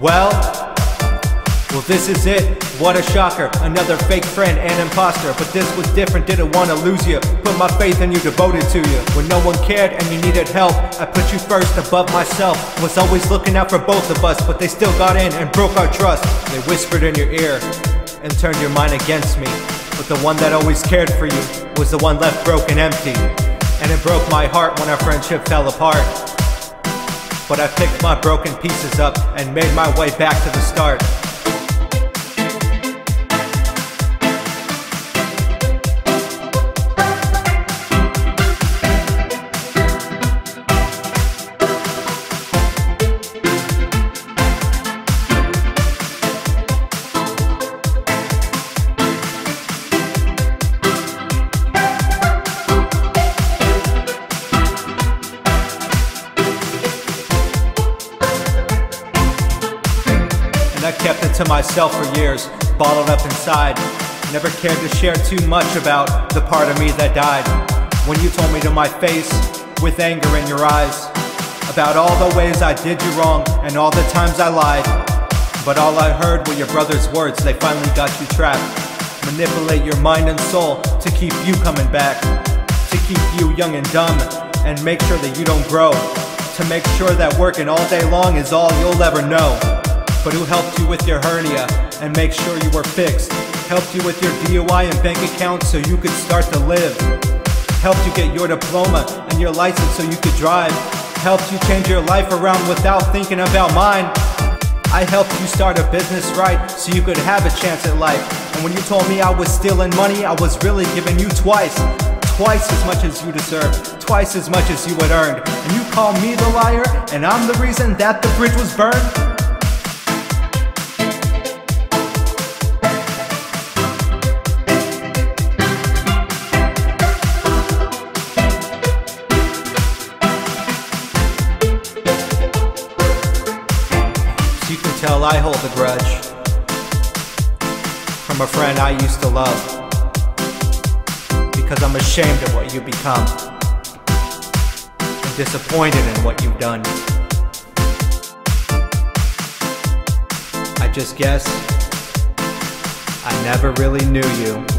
Well, well, this is it. What a shocker. Another fake friend and imposter. But this was different, didn't want to lose you. Put my faith in you, devoted to you. When no one cared and you needed help, I put you first above myself. Was always looking out for both of us, but they still got in and broke our trust. They whispered in your ear and turned your mind against me. But the one that always cared for you was the one left broken empty. And it broke my heart when our friendship fell apart. But I picked my broken pieces up and made my way back to the start. I kept it to myself for years, bottled up inside. Never cared to share too much about the part of me that died. When you told me to my face, with anger in your eyes, about all the ways I did you wrong and all the times I lied. But all I heard were your brother's words, they finally got you trapped. Manipulate your mind and soul to keep you coming back. To keep you young and dumb and make sure that you don't grow. To make sure that working all day long is all you'll ever know but who helped you with your hernia and make sure you were fixed. Helped you with your DUI and bank account so you could start to live. Helped you get your diploma and your license so you could drive. Helped you change your life around without thinking about mine. I helped you start a business right so you could have a chance at life. And when you told me I was stealing money, I was really giving you twice. Twice as much as you deserved, twice as much as you had earned. And you call me the liar, and I'm the reason that the bridge was burned? Tell I hold a grudge from a friend I used to love because I'm ashamed of what you've become and disappointed in what you've done. I just guess I never really knew you.